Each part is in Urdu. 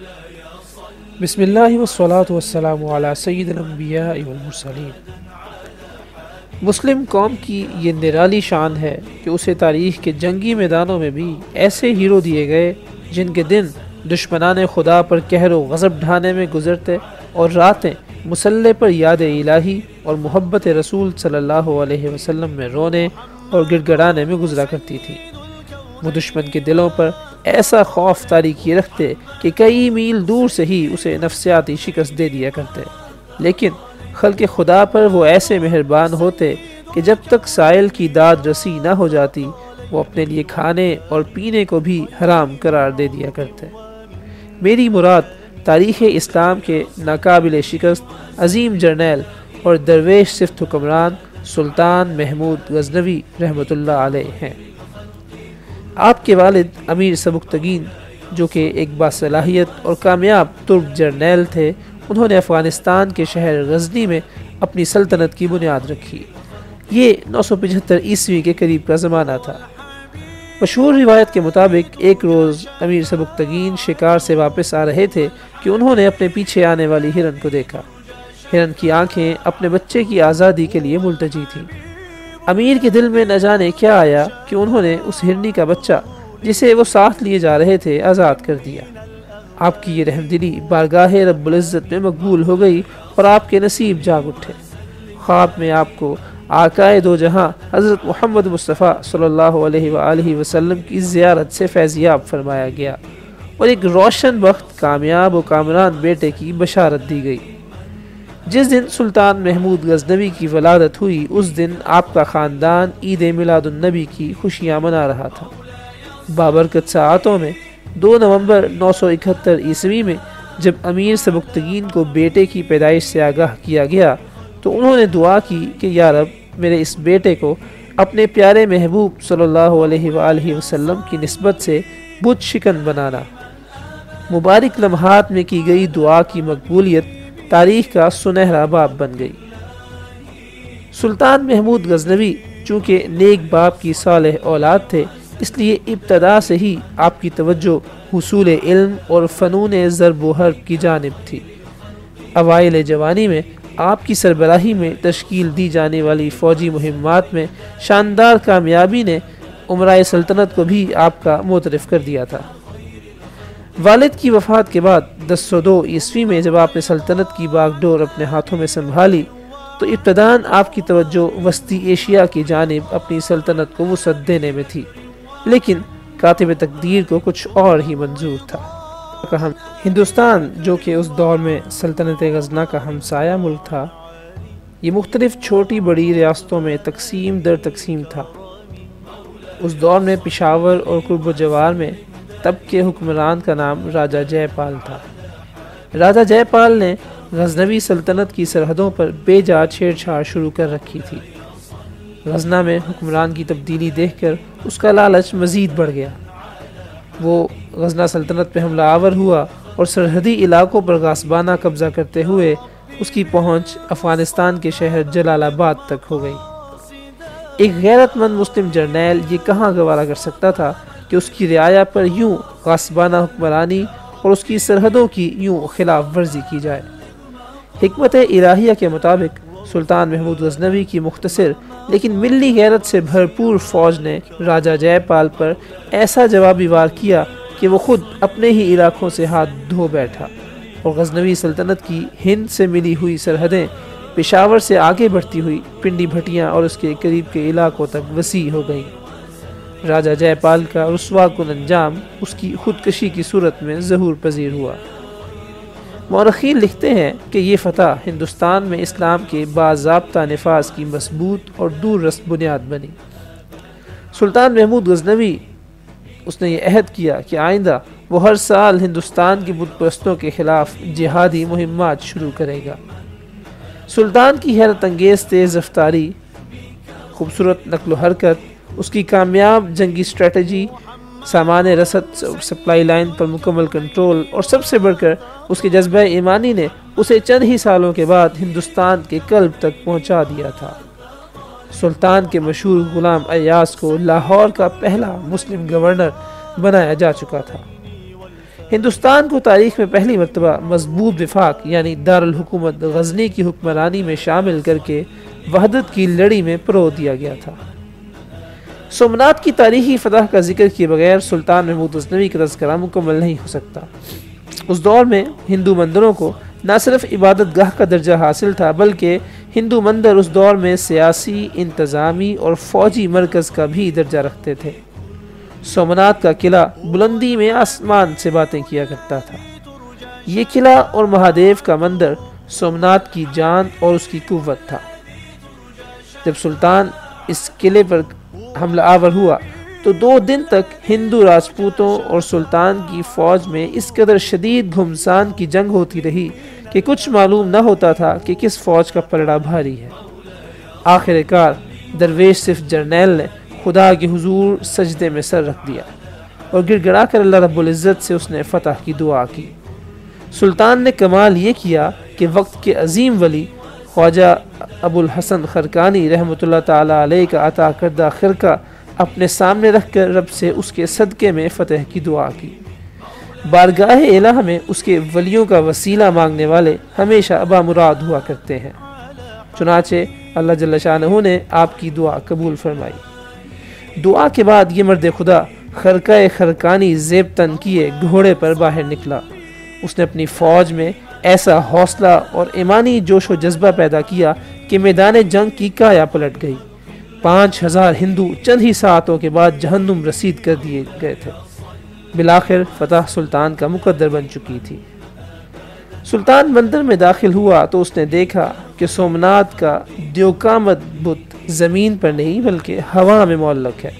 بسم اللہ والصلاة والسلام علی سید الانبیاء والمرسلین۔ مسلم قوم کی یہ نرالی شان ہے کہ اسے تاریخ کے جنگی میدانوں میں بھی ایسے ہیرو دیے گئے جن کے دن دشمنان خدا پر کہر و غضب ڈھانے میں گزرتے اور راتیں مسلح پر یاد الہی اور محبت رسول صلی اللہ علیہ وسلم میں رونے اور گڑ گڑانے میں گزرا کرتی تھی۔ وہ دشمن کے دلوں پر ایسا خوف تاریخی رکھتے کہ کئی میل دور سے ہی اسے نفسیاتی شکست دے دیا کرتے۔ لیکن خلق خدا پر وہ ایسے مہربان ہوتے کہ جب تک سائل کی داد رسی نہ ہو جاتی، وہ اپنے لیے کھانے اور پینے کو بھی حرام قرار دے دیا کرتے۔ میری مراد تاریخ اسلام کے ناقابل شکست عظیم جرنیل اور درویش صفت حکمران سلطان محمود غزنوی رحمۃ اللہ علیہ ہیں۔ آپ کے والد امیر سبکتگین جو کہ ایک باصلاحیت اور کامیاب ترک جرنیل تھے، انہوں نے افغانستان کے شہر غزنی میں اپنی سلطنت کی بنیاد رکھی۔ یہ نو سو پچہتر عیسوی کے قریب کا زمانہ تھا۔ مشہور روایت کے مطابق، ایک روز امیر سبکتگین شکار سے واپس آ رہے تھے کہ انہوں نے اپنے پیچھے آنے والی ہرن کو دیکھا۔ ہرن کی آنکھیں اپنے بچے کی آزادی کے لیے ملتجی تھیں۔ امیر کے دل میں نہ جانے کیا آیا کہ انہوں نے اس ہرنی کا بچہ جسے وہ ساتھ لیے جا رہے تھے آزاد کر دیا۔ آپ کی یہ رحم دلی بارگاہ رب العزت میں مقبول ہو گئی اور آپ کے نصیب جاگ اٹھے۔ خواب میں آپ کو آقائے دو جہاں حضرت محمد مصطفیٰ صلی اللہ علیہ وآلہ وسلم کی زیارت سے فیضیاب فرمایا گیا اور ایک روشن وقت کامیاب و کامران بیٹے کی بشارت دی گئی۔ جس دن سلطان محمود غزنوی کی ولادت ہوئی، اس دن آپ کا خاندان عید میلاد النبی کی خوشیاں منا رہا تھا۔ بابرکت ساعتوں میں، دو نومبر نو سو اکہتر عیسوی میں، جب امیر سبکتگین کو بیٹے کی پیدائش سے آگاہ کیا گیا، تو انہوں نے دعا کی کہ، یا رب، میرے اس بیٹے کو اپنے پیارے محبوب صلی اللہ علیہ وآلہ وسلم کی نسبت سے بت شکن بنانا۔ مبارک لمحات میں کی گئی دعا کی مقبولیت تاریخ کا سنہرا باب بن گئی۔ سلطان محمود غزنوی چونکہ نیک باپ کی صالح اولاد تھے، اس لیے ابتدا سے ہی آپ کی توجہ حصول علم اور فنون ضرب و حرب کی جانب تھی۔ اوائل جوانی میں آپ کی سربراہی میں تشکیل دی جانے والی فوجی مہمات میں شاندار کامیابی نے عمرائے سلطنت کو بھی آپ کا موترف کر دیا تھا۔ والد کی وفات کے بعد دس سو دو عیسوی میں جب آپ نے سلطنت کی باغ ڈور اپنے ہاتھوں میں سنبھالی تو ابتدان آپ کی توجہ وسطی ایشیا کی جانب اپنی سلطنت کو وسعت دینے میں تھی۔ لیکن کاتب تقدیر کو کچھ اور ہی منظور تھا۔ ہندوستان، جو کہ اس دور میں سلطنت غزنہ کا ہمسایہ ملک تھا، یہ مختلف چھوٹی بڑی ریاستوں میں تقسیم در تقسیم تھا۔ اس دور میں پشاور اور قرب و جوار میں تب کے حکمران کا نام راجہ جے پال تھا۔ راجہ جے پال نے غزنوی سلطنت کی سرحدوں پر بے جا چھیڑ چھاڑ شروع کر رکھی تھی۔ غزنہ میں حکمران کی تبدیلی دیکھ کر اس کا لالچ مزید بڑھ گیا۔ وہ غزنہ سلطنت پہ حملہ آور ہوا اور سرحدی علاقوں پر غاسبانہ قبضہ کرتے ہوئے اس کی پہنچ افغانستان کے شہر جلال آباد تک ہو گئی۔ ایک غیرت مند مسلم جرنیل یہ کہاں گوارا کر سکتا تھا کہ اس کی رعایا پر یوں غاسبانہ حکمرانی اور اس کی سرحدوں کی یوں خلاف ورزی کی جائے۔ حکمت الہیہ کے مطابق سلطان محمود غزنوی کی مختصر لیکن ملی غیرت سے بھرپور فوج نے راجہ جے پال پر ایسا جوابی وار کیا کہ وہ خود اپنے ہی علاقوں سے ہاتھ دھو بیٹھا اور غزنوی سلطنت کی ہند سے ملی ہوئی سرحدیں پشاور سے آگے بڑھتی ہوئی پنڈی بھٹیاں اور اس کے قریب کے علاقوں تک وسیع ہو گئیں۔ راجہ جے پال کا رسوا کن انجام اس کی خودکشی کی صورت میں ظہور پذیر ہوا۔ مورخین لکھتے ہیں کہ یہ فتح ہندوستان میں اسلام کے باضابطہ نفاذ کی مضبوط اور دور رس بنیاد بنی۔ سلطان محمود غزنوی، اس نے یہ عہد کیا کہ آئندہ وہ ہر سال ہندوستان کی بت پرستوں کے خلاف جہادی مہمات شروع کرے گا۔ سلطان کی حیرت انگیز تیز رفتاری، خوبصورت نقل و حرکت اس کی کامیاب جنگی اسٹریٹجی سامان رسد سپلائی لائن پر مکمل کنٹرول اور سب سے بڑھ کر اس کے جذبہ ایمانی نے اسے چند ہی سالوں کے بعد ہندوستان کے قلب تک پہنچا دیا تھا۔ سلطان کے مشہور غلام ایاس کو لاہور کا پہلا مسلم گورنر بنایا جا چکا تھا۔ ہندوستان کو تاریخ میں پہلی مرتبہ مضبوط وفاق یعنی دارالحکومت غزنی کی حکمرانی میں شامل کر کے وحدت کی لڑی میں پرو دیا گیا تھا۔ سومنات کی تاریخی فتح کا ذکر کیے بغیر سلطان محمود غزنوی کا تذکرہ مکمل نہیں ہو سکتا۔ اس دور میں ہندو مندروں کو نہ صرف عبادت گاہ کا درجہ حاصل تھا، بلکہ ہندو مندر اس دور میں سیاسی، انتظامی اور فوجی مرکز کا بھی درجہ رکھتے تھے۔ سومنات کا قلعہ بلندی میں آسمان سے باتیں کیا کرتا تھا۔ یہ قلعہ اور مہادیو کا مندر سومنات کی جان اور اس کی قوت تھا۔ جب سلطان اس قلعے پر حملہ آور ہوا۔ تو دو دن تک ہندو راجپوتوں اور سلطان کی فوج میں اس قدر شدید گھمسان کی جنگ ہوتی رہی کہ کچھ معلوم نہ ہوتا تھا کہ کس فوج کا پلڑا بھاری ہے۔ آخر کار درویش صرف جرنیل نے خدا کے حضور سجدے میں سر رکھ دیا اور گر گڑا کر اللہ رب العزت سے اس نے فتح کی دعا کی۔ سلطان نے کمال یہ کیا کہ وقت کے عظیم ولی خواجہ ابو الحسن خرکانی رحمۃ اللہ تعالیٰ علیہ کا عطا کردہ خرقہ اپنے سامنے رکھ کر رب سے اس کے صدقے میں فتح کی دعا کی۔ بارگاہ الہ میں اس کے ولیوں کا وسیلہ مانگنے والے ہمیشہ ابا مراد ہوا کرتے ہیں۔ چنانچہ اللہ جل شاہ نے آپ کی دعا قبول فرمائی۔ دعا کے بعد یہ مرد خدا خرقہ خرکانی زیب تن کیے گھوڑے پر باہر نکلا۔ اس نے اپنی فوج میں ایسا حوصلہ اور ایمانی جوش و جذبہ پیدا کیا کہ میدان جنگ کی کایا پلٹ گئی۔ پانچ ہزار ہندو چند ہی ساعتوں کے بعد جہنم رسید کر دیے گئے تھے۔ بلاخر فتح سلطان کا مقدر بن چکی تھی۔ سلطان مندر میں داخل ہوا تو اس نے دیکھا کہ سومنات کا دیوکامت بت زمین پر نہیں بلکہ ہوا میں معلق ہے۔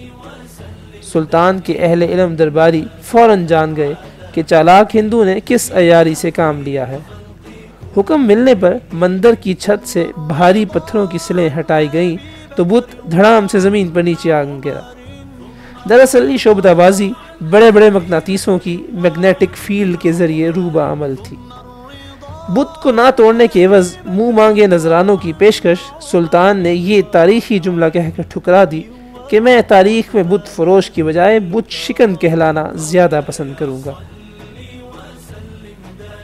سلطان کے اہل علم درباری فوراً جان گئے کہ چالاک ہندو نے کس ایاری سے کام لیا ہے۔ حکم ملنے پر مندر کی چھت سے بھاری پتھروں کی سلیں ہٹائی گئیں تو بت دھڑام سے زمین پر نیچے آ گیا۔ دراصل یہ شعبہ بازی بڑے بڑے مقناطیسوں کی میگنیٹک فیلڈ کے ذریعے روبہ عمل تھی۔ بت کو نہ توڑنے کے عوض منہ مانگے نذرانوں کی پیشکش سلطان نے یہ تاریخی جملہ کہہ کر ٹھکرا دی کہ میں تاریخ میں بت فروش کی بجائے بت شکن کہلانا زیادہ پسند کروں گا۔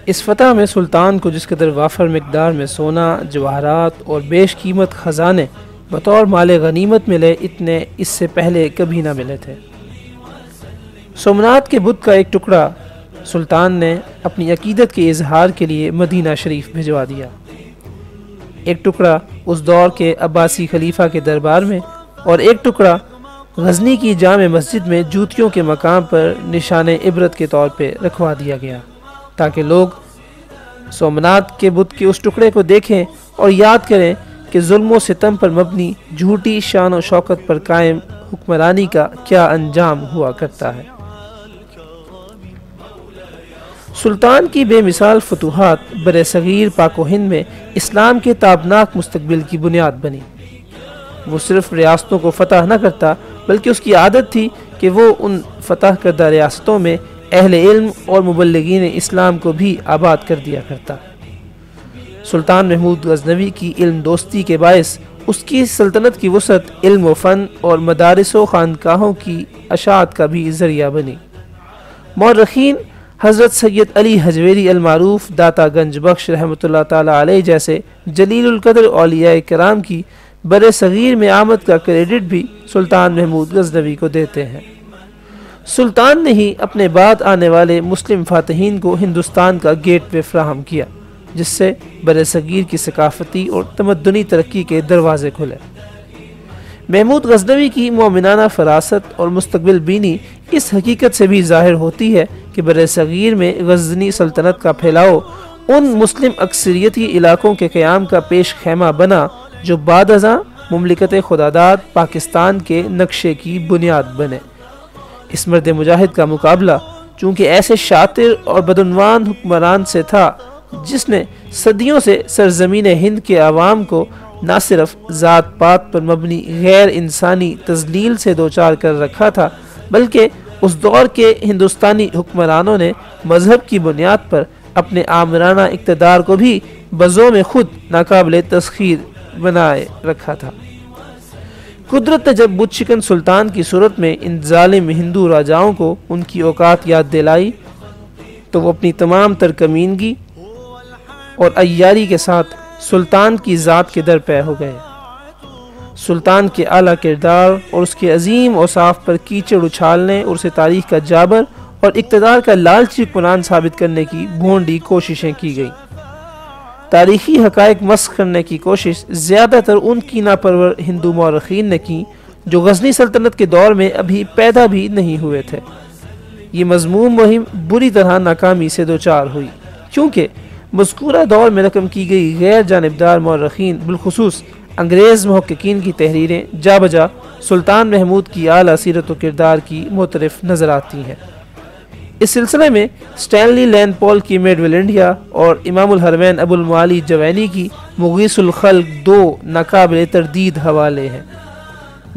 اس فتح میں سلطان کو جس قدر وافر مقدار میں سونا، جواہرات اور بیش قیمت خزانے بطور مال غنیمت ملے، اتنے اس سے پہلے کبھی نہ ملے تھے۔ سومنات کے بدھ کا ایک ٹکڑا سلطان نے اپنی عقیدت کے اظہار کے لیے مدینہ شریف بھجوا دیا۔ ایک ٹکڑا اس دور کے عباسی خلیفہ کے دربار میں اور ایک ٹکڑا غزنی کی جامع مسجد میں جوتیوں کے مقام پر نشان عبرت کے طور پہ رکھوا دیا گیا۔ تاکہ لوگ سومنات کے بدھ کے اس ٹکڑے کو دیکھیں اور یاد کریں کہ ظلم و ستم پر مبنی جھوٹی شان و شوکت پر قائم حکمرانی کا کیا انجام ہوا کرتا ہے۔ سلطان کی بے مثال فتوحات بر صغیر پاک و ہند میں اسلام کے تابناک مستقبل کی بنیاد بنی۔ وہ صرف ریاستوں کو فتح نہ کرتا، بلکہ اس کی عادت تھی کہ وہ ان فتح کردہ ریاستوں میں اہل علم اور مبلغین اسلام کو بھی آباد کر دیا کرتا۔ سلطان محمود غزنوی کی علم دوستی کے باعث اس کی سلطنت کی وسعت علم و فن اور مدارس و خانقاہوں کی اشاعت کا بھی ذریعہ بنی۔ مورخین حضرت سید علی حجویری المعروف، داتا گنج بخش رحمۃ اللہ تعالیٰ علیہ جیسے جلیل القدر اولیاء کرام کی بر صغیر میں آمد کا کریڈٹ بھی سلطان محمود غزنوی کو دیتے ہیں۔ سلطان نے ہی اپنے بعد آنے والے مسلم فاتحین کو ہندوستان کا گیٹ وے فراہم کیا، جس سے بر صغیر کی ثقافتی اور تمدنی ترقی کے دروازے کھلے۔ محمود غزنوی کی مومنانہ فراست اور مستقبل بینی اس حقیقت سے بھی ظاہر ہوتی ہے کہ بر صغیر میں غزنی سلطنت کا پھیلاؤ ان مسلم اکثریتی علاقوں کے قیام کا پیش خیمہ بنا، جو بعد ازاں مملکت خداداد پاکستان کے نقشے کی بنیاد بنے۔ اس مرد مجاہد کا مقابلہ چونکہ ایسے شاطر اور بدعنوان حکمران سے تھا، جس نے صدیوں سے سرزمین ہند کے عوام کو نہ صرف ذات پات پر مبنی غیر انسانی تزلیل سے دوچار کر رکھا تھا، بلکہ اس دور کے ہندوستانی حکمرانوں نے مذہب کی بنیاد پر اپنے آمرانہ اقتدار کو بھی بزوں میں خود ناقابل تسخیر بنائے رکھا تھا۔ قدرت نے جب بت شکن سلطان کی صورت میں ان ظالم ہندو راجاؤں کو ان کی اوقات یاد دلائی، تو وہ اپنی تمام تر کمینگی اور ایاری کے ساتھ سلطان کی ذات کے در پہ ہو گئے۔ سلطان کے اعلیٰ کردار اور اس کے عظیم اوصاف پر کیچڑ اچھالنے اور اسے تاریخ کا جابر اور اقتدار کا لالچی حکمران ثابت کرنے کی بھونڈی کوششیں کی گئیں۔ تاریخی حقائق مسخ کرنے کی کوشش زیادہ تر ان کی ناپرور ہندو مورخین نے کی جو غزنی سلطنت کے دور میں ابھی پیدا بھی نہیں ہوئے تھے۔ یہ مضمون مہم بری طرح ناکامی سے دوچار ہوئی، کیونکہ مذکورہ دور میں رقم کی گئی غیر جانبدار مورخین بالخصوص انگریز محققین کی تحریریں جا بجا سلطان محمود کی اعلیٰ سیرت و کردار کی مترف نظر آتی ہیں۔ اس سلسلے میں سٹینلی لین پول کی میڈ ول انڈیا اور امام الحرمین ابو المعالی جوینی کی مغیث الخلق دو ناقابل تردید حوالے ہیں۔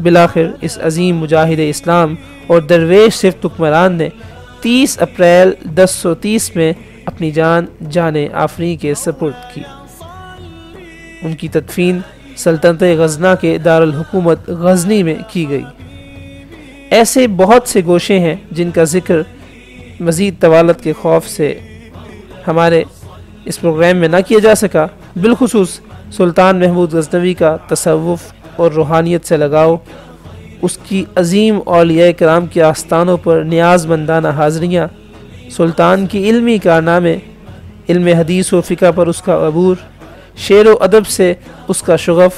بلاخر اس عظیم مجاہد اسلام اور درویش صرف تکمران نے تیس اپریل دس سو تیس میں اپنی جان جان آفری کے سپرد کی۔ ان کی تدفین سلطنت غزنہ کے دارالحکومت غزنی میں کی گئی۔ ایسے بہت سے گوشے ہیں جن کا ذکر مزید طوالت کے خوف سے ہمارے اس پروگرام میں نہ کیا جا سکا۔ بالخصوص سلطان محمود غزنوی کا تصوف اور روحانیت سے لگاؤ، اس کی عظیم اولیاء کرام کے آستانوں پر نیاز مندانہ حاضریاں، سلطان کی علمی کارنامے، علم حدیث و فقہ پر اس کا عبور، شعر و ادب سے اس کا شغف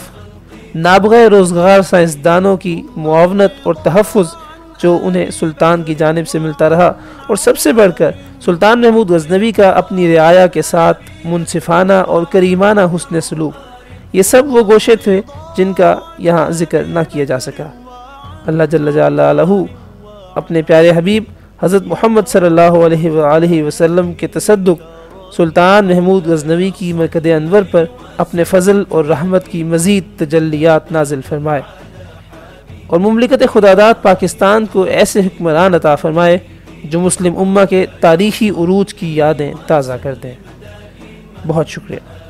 نابغ روزگار سائنسدانوں کی معاونت اور تحفظ جو انہیں سلطان کی جانب سے ملتا رہا۔ اور سب سے بڑھ کر، سلطان محمود غزنوی کا اپنی رعایا کے ساتھ منصفانہ اور کریمانہ حسن سلوک۔ یہ سب وہ گوشے تھے جن کا یہاں ذکر نہ کیا جا سکا۔ اللہ جل جلالہ اپنے پیارے حبیب حضرت محمد صلی اللہ علیہ وآلہ وسلم کے تصدق سلطان محمود غزنوی کی مرکد انور پر اپنے فضل اور رحمت کی مزید تجلیات نازل فرمائے۔ اور مملکت خداداد پاکستان کو ایسے حکمران عطا فرمائے جو مسلم امہ کے تاریخی عروج کی یادیں تازہ کر دیں۔ بہت شکریہ۔